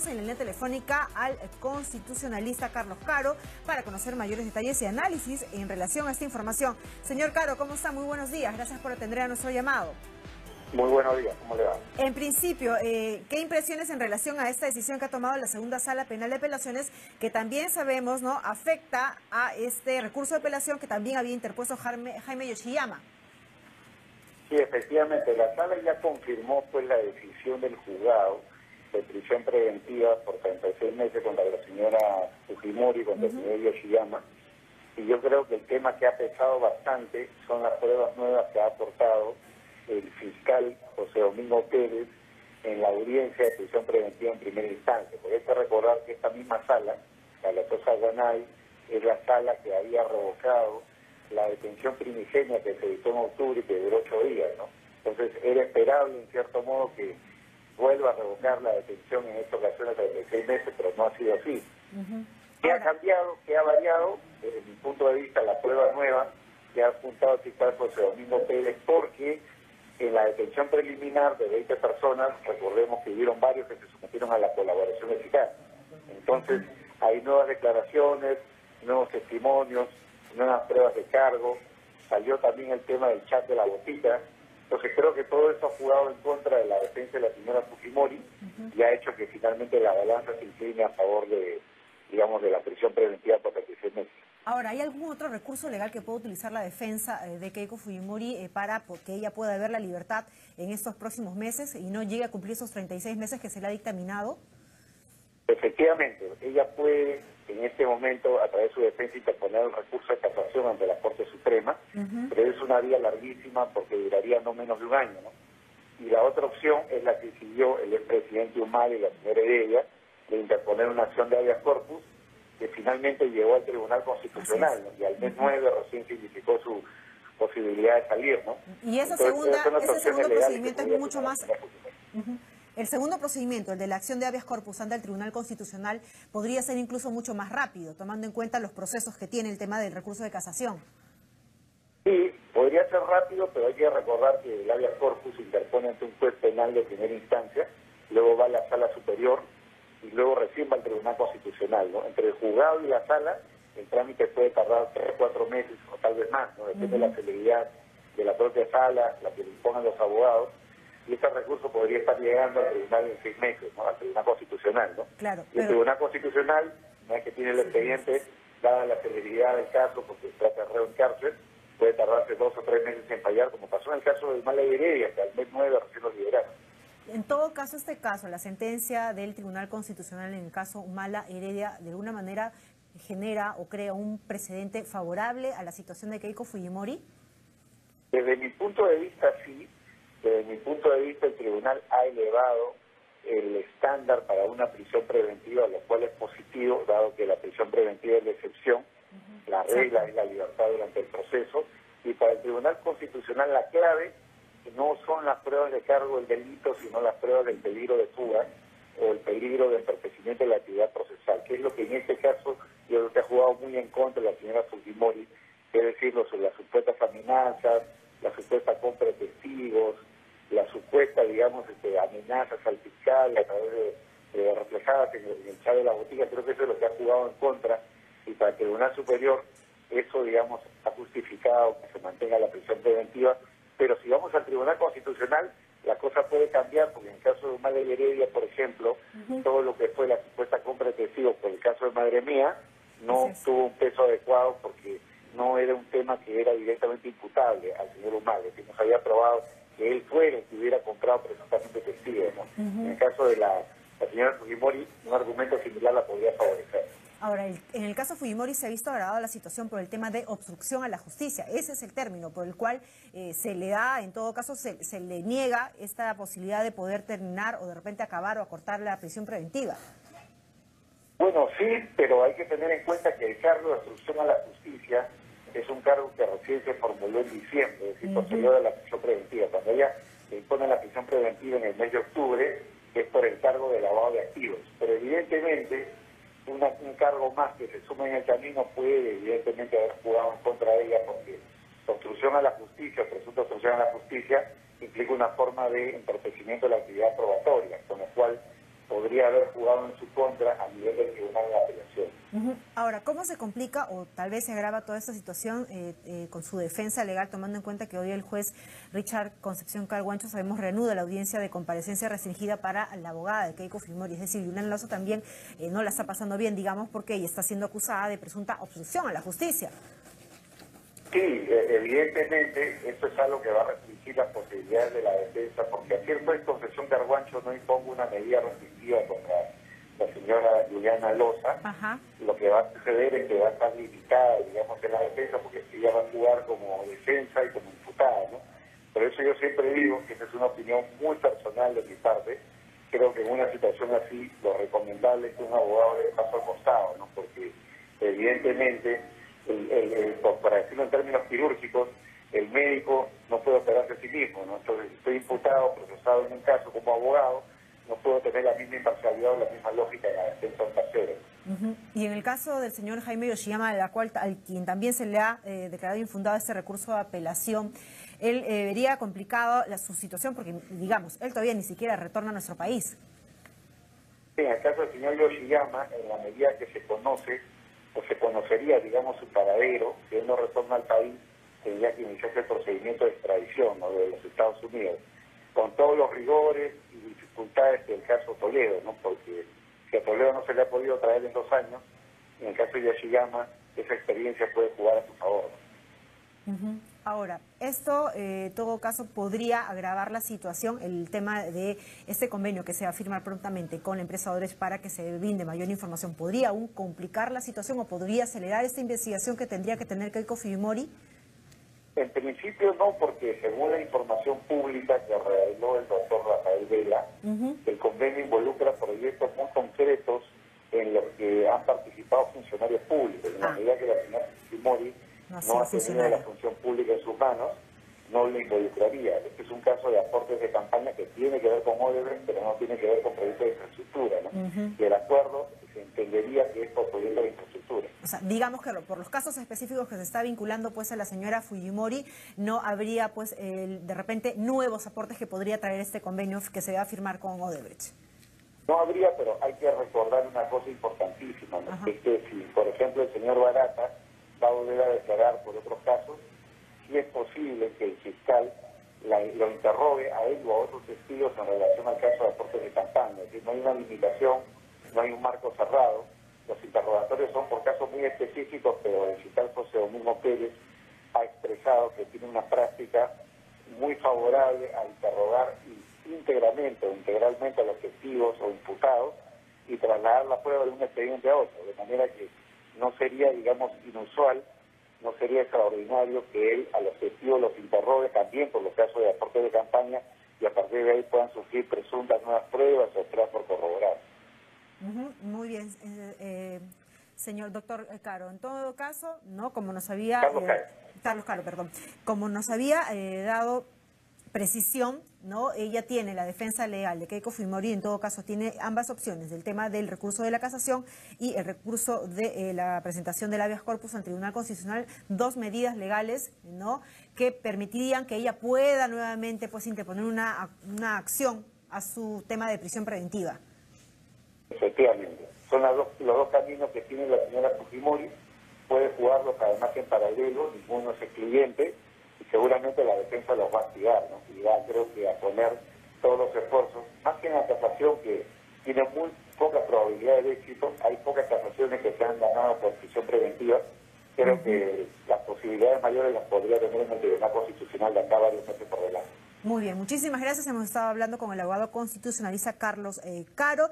tenemos en la línea telefónica al constitucionalista Carlos Caro para conocer mayores detalles y análisis en relación a esta información. Señor Caro, ¿cómo está? Muy buenos días. Gracias por atender a nuestro llamado. Muy buenos días, ¿cómo le va? En principio, eh, ¿qué impresiones en relación a esta decisión que ha tomado la segunda sala penal de apelaciones, que también sabemos no afecta a este recurso de apelación que también había interpuesto Jaime, Jaime Yoshiyama? Sí, efectivamente, la sala ya confirmó pues la decisión del juzgado de prisión preventiva por 36 meses contra la señora Fujimori, contra el señor Yoshiyama. Y yo creo que el tema que ha pesado bastante son las pruebas nuevas que ha aportado el fiscal José Domingo Pérez en la audiencia de prisión preventiva en primera instancia. Por eso recordar que esta misma sala, la Latosa Guanay, es la sala que había revocado la detención primigenia que se dictó en octubre y que duró ocho días, ¿no? Entonces era esperable, en cierto modo, que vuelva a revocar la detención en esta ocasión de 36 meses, pero no ha sido así. ¿Qué ha cambiado? ¿Qué ha variado? Desde mi punto de vista, la prueba nueva que ha apuntado el fiscal José Domingo Pérez, porque en la detención preliminar de 20 personas, recordemos que hubieron varios que se sometieron a la colaboración eficaz. Entonces, hay nuevas declaraciones, nuevos testimonios, nuevas pruebas de cargo, salió también el tema del chat de la botita. Entonces, creo que todo esto ha jugado en contra de la defensa de la señora Fujimori y ha hecho que finalmente la balanza se incline a favor de, digamos, de la prisión preventiva por 36 meses. Ahora, ¿hay algún otro recurso legal que pueda utilizar la defensa eh, de Keiko Fujimori eh, para que ella pueda ver la libertad en estos próximos meses y no llegue a cumplir esos 36 meses que se le ha dictaminado? Efectivamente, ella puede en este momento, a través de su defensa, interponer el recurso de casación ante la Corte Suprema, pero es una vía larguísima porque duraría no menos de un año. ¿no? Y la otra opción es la que siguió el expresidente Humala y la señora Heredia, de interponer una acción de habeas corpus que finalmente llegó al Tribunal Constitucional y al mes 9 recién significó su posibilidad de salir, ¿no? Y esa segunda, ese segundo procedimiento es mucho más... El segundo procedimiento, el de la acción de habeas corpus ante el Tribunal Constitucional, podría ser incluso mucho más rápido, tomando en cuenta los procesos que tiene el tema del recurso de casación. Sí, podría ser rápido, pero hay que recordar que el habeas corpus interpone ante un juez penal de primera instancia, luego va a la sala superior, y luego recién va al Tribunal Constitucional. ¿no? Entre el juzgado y la sala, el trámite puede tardar tres o cuatro meses o tal vez más, ¿no? depende de la celeridad de la propia sala, la que le impongan los abogados, y este recurso podría estar llegando al tribunal en seis meses, ¿no? al Tribunal Constitucional. ¿no? Claro, y el Tribunal Constitucional, no es que tiene el expediente, dada la celeridad del caso, porque se trata de reo en cárcel, puede tardarse dos o tres meses en fallar, como pasó en el caso del Mala Heredia, que al mes nueve recién lo liberaron. En todo caso, este caso, la sentencia del Tribunal Constitucional en el caso Mala Heredia, de alguna manera genera o crea un precedente favorable a la situación de Keiko Fujimori? Desde mi punto de vista, sí. Punto de vista, el tribunal ha elevado el estándar para una prisión preventiva, lo cual es positivo, dado que la prisión preventiva es la excepción, la regla es la libertad durante el proceso, y para el Tribunal Constitucional la clave no son las pruebas de cargo del delito, sino las pruebas del peligro de fuga o el peligro de entorpecimiento de la actividad procesal, que es lo que en este caso yo creo que ha jugado muy en contra de la señora Fujimori, es decir, las supuestas amenazas, la supuesta compra de testigos, la supuesta, digamos, este, amenazas al fiscal a través de, reflejadas en el, en de la botica, creo que eso es lo que ha jugado en contra y para el Tribunal Superior eso, digamos, ha justificado que se mantenga la prisión preventiva pero si vamos al Tribunal Constitucional, la cosa puede cambiar, porque en el caso de Madre Heredia, por ejemplo, todo lo que fue la supuesta compra de testigos por el caso de Madre Mía, no tuvo un peso adecuado porque no era un tema que era directamente imputable al señor Humale, que nos había probado que él fuera el que hubiera comprado presuntamente testigos. En el caso de la, la señora Fujimori, un argumento similar la podría favorecer. Ahora, en el caso Fujimori se ha visto agravada la situación por el tema de obstrucción a la justicia. Ese es el término por el cual eh, se le da, en todo caso, se, le niega esta posibilidad de poder terminar o de repente acabar o acortar la prisión preventiva. Bueno, sí, pero hay que tener en cuenta que el cargo de obstrucción a la justicia es un cargo que recién se formuló en diciembre, es decir, posterior a la prisión preventiva. Ella le impone la prisión preventiva en el mes de octubre, es por el cargo de lavado de activos. Pero evidentemente un cargo más que se sume en el camino puede evidentemente haber jugado en contra de ella porque obstrucción a la justicia, presunta obstrucción a la justicia, implica una forma de entorpecimiento de la actividad probatoria, con lo cual podría haber jugado en su contra a nivel del tribunal de apelación. Ahora, ¿cómo se complica o tal vez se agrava toda esta situación eh, eh, con su defensa legal, tomando en cuenta que hoy el juez Richard Concepción Carguancho, sabemos, reanuda la audiencia de comparecencia restringida para la abogada de Keiko Fimori? Es decir, Yulán Lazo también eh, no la está pasando bien, digamos, porque ella está siendo acusada de presunta obstrucción a la justicia. Sí, e, evidentemente esto es algo que va a restringir las posibilidades de la defensa, porque aquí el juez Concepción Carguancho no imponga una medida restrictiva contra la señora Juliana Loza. Lo que va a suceder es que va a estar limitada, digamos, en la defensa, porque ella va a jugar como defensa y como imputada, ¿no? Por eso yo siempre digo que esa es una opinión muy personal de mi parte. Creo que en una situación así lo recomendable es que un abogado le paso al costado, ¿no? Porque evidentemente el, para decirlo en términos quirúrgicos, el médico no puede operarse a sí mismo. ¿no? Entonces, estoy imputado, procesado en un caso como abogado, no puedo tener la misma imparcialidad o la misma lógica en la defensa de tercero. Y en el caso del señor Jaime Yoshiyama, la cual, al quien también se le ha eh, declarado infundado este recurso de apelación, él eh, vería complicado la, su situación porque, digamos, él todavía ni siquiera retorna a nuestro país. en el caso del señor Yoshiyama, en la medida que se conoce, o se conocería, digamos, su paradero, si él no retorna al país, tendría que iniciarse el procedimiento de extradición de los Estados Unidos, con todos los rigores y dificultades del caso Toledo, ¿no? porque si a Toledo no se le ha podido traer en dos años, en el caso de Yoshiyama, esa experiencia puede jugar a su favor. Ahora, esto, en eh, todo caso, podría agravar la situación, el tema de este convenio que se va a firmar prontamente con la empresa Odres para que se brinde mayor información. ¿Podría aún complicar la situación o podría acelerar esta investigación que tendría que tener Keiko Fujimori? En principio no, porque según la información pública que reveló el doctor Rafael Vela, el convenio involucra proyectos muy concretos en los que han participado funcionarios públicos. En la ah. medida que la señora Fujimori no, ha tenido la función pública en sus manos, no le involucraría. Este es un caso de aportes de campaña que tiene que ver con Odebrecht, pero no tiene que ver con proyectos de infraestructura. ¿no? Y el acuerdo se entendería que es por proyectos de infraestructura. O sea, digamos que por los casos específicos que se está vinculando pues a la señora Fujimori, no habría pues de repente nuevos aportes que podría traer este convenio que se va a firmar con Odebrecht. No habría, pero hay que recordar una cosa importantísima, es que si, por ejemplo, el señor Barata va a volver a declarar por otros casos, si es posible que el fiscal lo interrogue a él o a otros testigos en relación al caso de aportes de campaña. Es decir, no hay una limitación, no hay un marco cerrado. Los interrogatorios son por casos muy específicos, pero el fiscal José Domingo Pérez ha expresado que tiene una práctica muy favorable a interrogar íntegramente o integralmente a los testigos o imputados y trasladar la prueba de un expediente a otro, de manera que no sería, digamos, inusual, no sería extraordinario que él a los testigos los interrogue también por los casos de aporte de campaña y a partir de ahí puedan surgir presuntas nuevas pruebas o otras por corroborar. Muy bien, eh, eh, señor doctor Caro. En todo caso, no, como nos había Carlos, eh, Carlos Caro, perdón, como nos había dado precisión, ¿no? Ella tiene la defensa legal de Keiko Fujimori, en todo caso tiene ambas opciones, el tema del recurso de la casación y el recurso de eh, la presentación del habeas corpus ante el Tribunal Constitucional, dos medidas legales, ¿no? Que permitirían que ella pueda nuevamente pues interponer una, una acción a su tema de prisión preventiva. Efectivamente, son los dos caminos que tiene la señora Fujimori, puede jugarlos además en paralelo, ninguno es excluyente, seguramente la defensa los va a activar, ¿no? Y va, creo que, a poner todos los esfuerzos, más que en la casación, que tiene muy poca probabilidad de éxito, hay pocas casaciones que se han ganado por prisión preventiva, creo que las posibilidades mayores las podría tener en el Tribunal Constitucional de acá varios meses por delante. Muy bien, muchísimas gracias. Hemos estado hablando con el abogado constitucionalista Carlos eh, Caro.